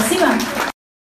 Спасибо.